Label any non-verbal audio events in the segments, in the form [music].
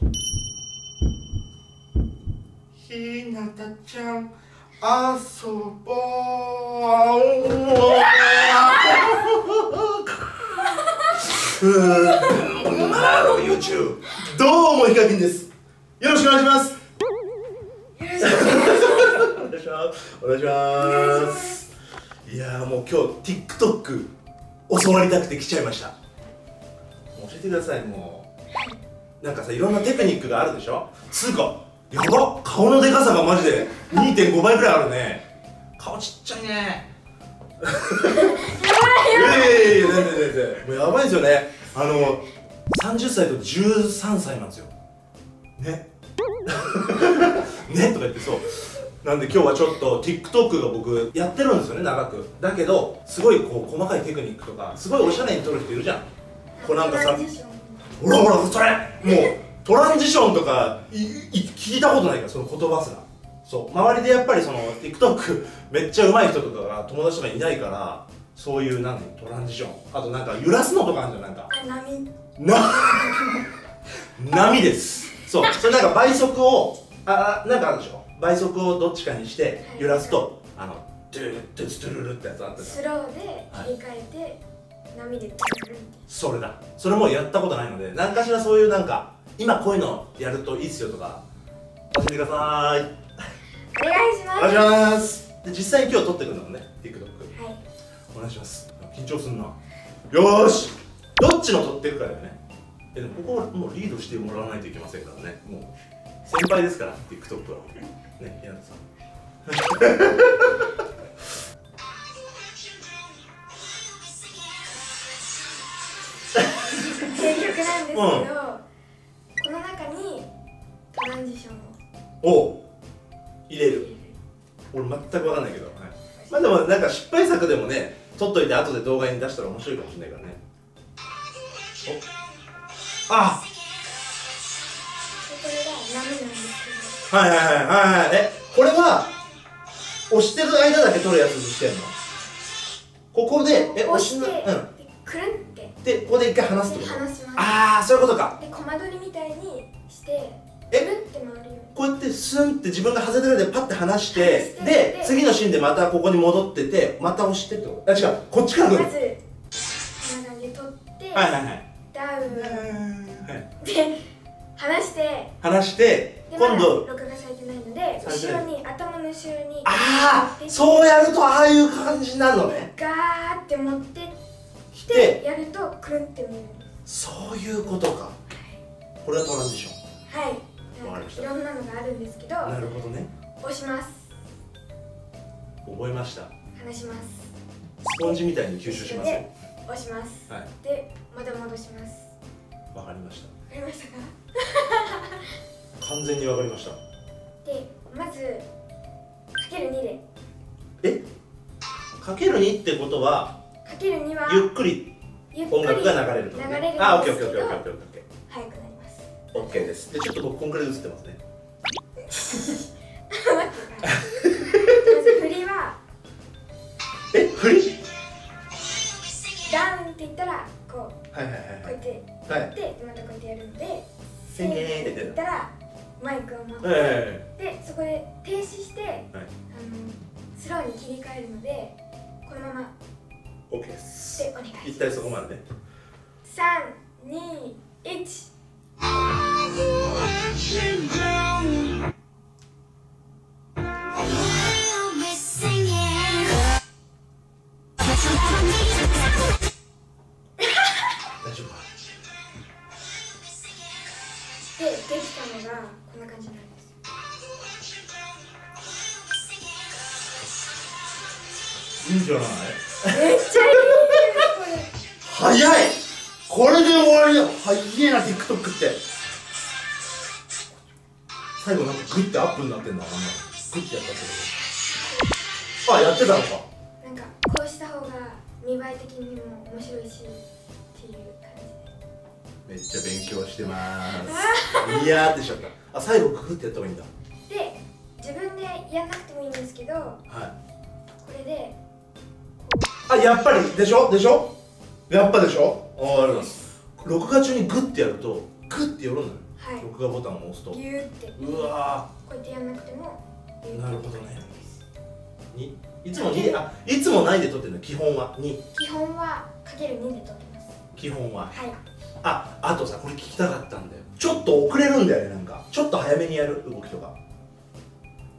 ひなたちゃん遊ぼう。どうもヒカキンです。よろしくお願いします。お願いします。お願いします。いやーもう今日 TikTok 教わりたくて来ちゃいました。教えてくださいもう。なんかさいろんなテクニックがあるでしょ？つうかやば顔のでかさがマジで2.5倍くらいあるね。顔ちっちゃいね。やばいいやいやいや全然全然もうやばいですよね。あの30歳と13歳なんですよ。ね。[laughs] ねとか言ってそう。なんで今日はちょっと TikTok が僕やってるんですよね長く。だけどすごいこう細かいテクニックとかすごいおしゃれに撮る人いるじゃん。こうなんかさほらほらそれ。もうトランジションとかいい聞いたことないからその言葉すら。そう。周りでやっぱりその TikTok めっちゃ上手い人とかが友達とかいないからそういう何トランジション。あとなんか揺らすのとかあるじゃんなんか。あ波？な波です。そう。それなんか倍速をああなんかあるでしょ？倍速をどっちかにして揺らすとあのトゥルトゥツトゥルルってやつあったじゃん。スローで切り替えて、波でそれだ。それもやったことないので何かしらそういうなんか今こういうのやるといいっすよとか教えてください。お願いします。お願いします。で実際に今日撮ってくるのもね TikTok はい。お願いします。緊張すんな。よーし。どっちの撮っていくかだよね。えでもここはもうリードしてもらわないといけませんからね。もう先輩ですから TikTok は。ね宮野さん [laughs] けど、うん。この中にトランジションをお入れる。俺全く分かんないけど、はい、まあでもなんか失敗作でもね撮っといて後で動画に出したら面白いかもしれないからね。お。あ。でこれが波なんですけはいはいはいはいはい。えこれは押してる間だけ撮るやつにしてんの？ここでえど押して、なうん。でくるん。ってでここで一回離すってこと？で離します。ああそういうことか。でコマ撮りみたいにしてえ？って回るよこうやってスンって自分が外れるでパッて離してでで次のシーンでまたここに戻っててまた押してってこと。あ違う。こっちから来るまずこんな感じで撮って、はいはいはい。ダウン。はいで離して。離して今度。録画されてないので後ろに頭の後ろにああでそうやるとああいう感じになるのね。ガーって持ってっ来ててやるとくるんって見える。そういうことか。これはトランジショはい。わかりました。いろんなのがあるんですけどンなるほどね。押します。覚えました。離します。スポンジみたいに吸収しますよで押します。はい。でまた戻します。わかりました。わかりましたか？完全にわかりました。でまずかける2で。え？かける2ってことはかける2はゆっくり音楽が流れると流れるんあオッケーオッケーオッケーオッケーオッケーオッケ速くなります。ーオッケーです。でちょっと僕こんくらいで映ってますね。振りは。[laughs] え振り？ダウンって言ったらこう。はいはいこうやって。はい。はいでまたこうやってやるので。せーって言ったらマイクを持って、はいはいはい。でそこで停止して、あのスローに切り替えるのでこのままオッケーですでお願いします。一体そこまでね。321いいんじゃない？めっちゃいい。早い。これで終わりだ。早いな TikTok って。最後なんかグッてアップになってんだな。んかグッてやったってこと。あやってたのか。なんかこうした方が見栄え的にも面白いしっていう感じで。めっちゃ勉強してます。いやーってしちゃった。あ最後グッてやった方がいいんだ。で自分でやんなくてもいいんですけどこはい。れであやっぱり。でしょ？でしょ？やっぱでしょ？あありがとうございます。録画中にグッてやるとグッて寄るんだよ。はい。録画ボタンを押すと。ギューって。うわこうやってやんなくてもなるほどね。に？いつも2であいつもないで撮ってるの？基本は？2基本はかける2で撮ってます。基本は？はい。ああとさこれ聞きたかったんだよ。ちょっと遅れるんだよねなんか。ちょっと早めにやる動きとか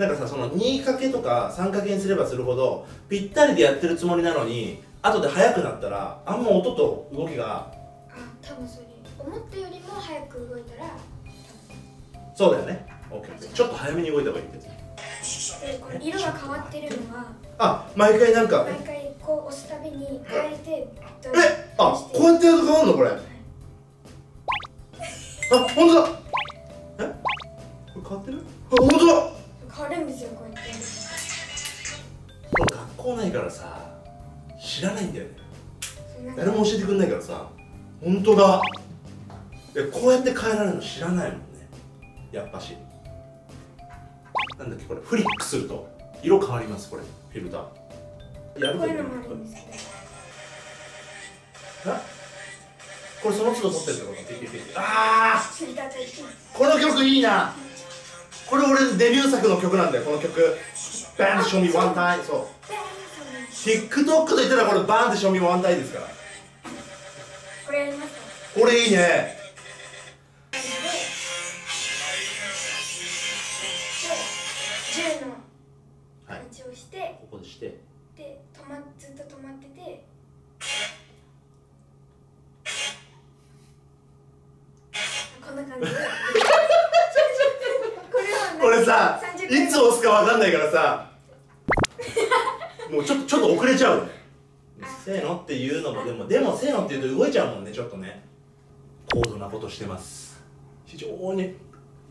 なんかさその2かけとか3かけにすればするほどぴったりでやってるつもりなのに後で速くなったらあんま音と動きがあ多分それ思ったよりも早く動いたらそうだよね。OK ちょっと早めに動いた方がいいって。色が変わってるのはあ毎回なんか毎回こう押すたびに変えてえあこうやってやると変わんのこれ。あ本当だだえこうやって変えられるの知らないもんね。やっぱし。なんだっけこれ。フリックすると。色変わりますこれ。フィルター。やるこういうのもあるんですけどあこれその都度撮ってるってこと？ああこの曲いいな。これ俺デビュー作の曲なんだよ。この曲「バン Show Me One Time」そう。でその TikTok と言ったらこれバンって Show Me One Time ですから。これやりますか？これいいね。で10のはい形をしてここでして。で止まずっと止まっててこんな感じ。で [laughs] これはこれさ30回いつ押すかわかんないからさ [laughs] もうちょっとちょっと遅れちゃうねせーのっていうのもでもでもせーのって言うと動いちゃうもんねちょっとね高度なことしてます。非常に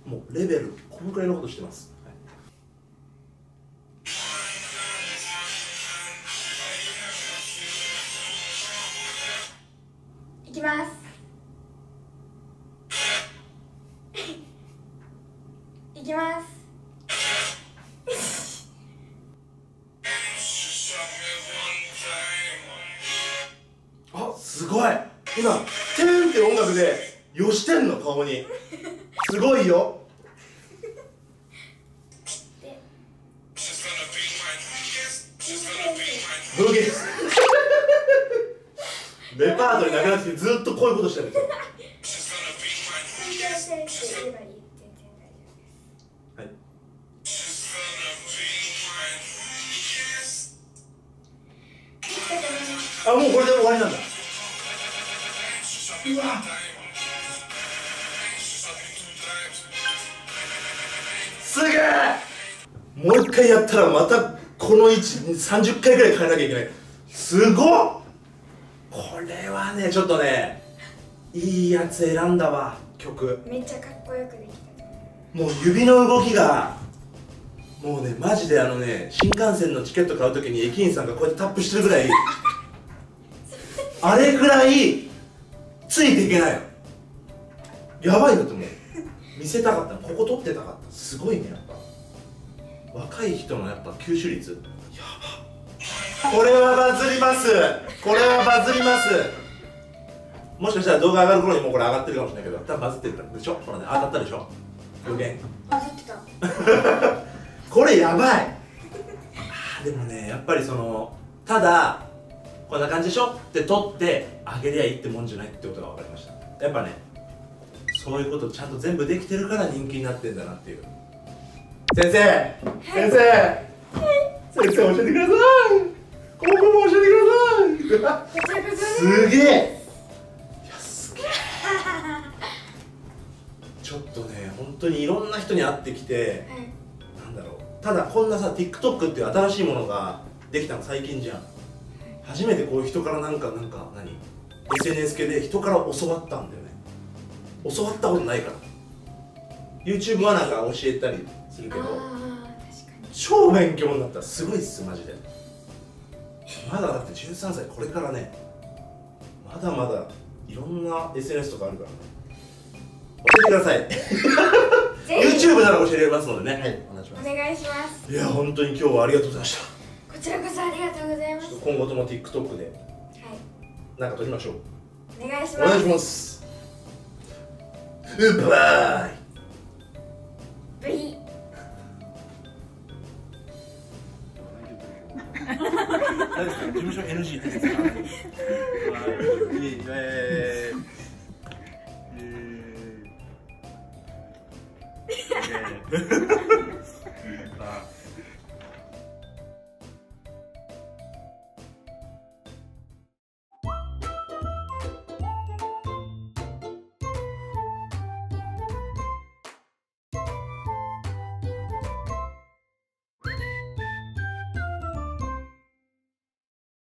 もうレベルこのくらいのことしてます、はい。いきます。いきます。あすごい。今「てん」って音楽でよしてんの顔に。すごいよ。でブーゲーレ [laughs] パートリーなくなってずっとこういうことしてるんですよ回やったらまたこの位置30回ぐらい変えなきゃいけない。すごっ！これはねちょっとねいいやつ選んだわ曲。めっちゃかっこよくできた。もう指の動きがもうねマジであのね新幹線のチケット買うときに駅員さんがこうやってタップしてるぐらいあれぐらいついていけないの。やばいよってもう。見せたかった。のここ撮ってたかった。すごいね若い人のやっぱ吸収率。やばこれはバズります。これはバズります。もしかしたら動画上がる頃にもうこれ上がってるかもしれないけど多分バズってるからでしょ？ほらね当たったでしょ？予言。バズってた。[laughs] これやばい。あーでもねやっぱりそのただこんな感じでしょ？って撮ってあげりゃいいってもんじゃないってことが分かりました。やっぱねそういうことちゃんと全部できてるから人気になってんだなっていう先生。先生。先生教えてください。ここも教えてください。すげえ。いやすげえ。ちょっとね本当にいろんな人に会ってきてはいなんだろう。ただこんなさ TikTok っていう新しいものができたの最近じゃん。初めてこういう人からなんかなんか何？SNS 系で人から教わったんだよね。教わったことないから。YouTube はなんか教えたり。するけど超勉強になった。すごいっすマジで。まだだって13歳これからねまだまだいろんな SNS とかあるからね。教えてください。YouTube なら教えれますのでね。はいお願いしまお願いします。すいや本当に今日はありがとうございました。こちらこそありがとうございます。今後とも TikTok ではい。なんか撮りましょう。お願いします。お願いします。うば務所 NG 入ってますかはいえーえー。えーあ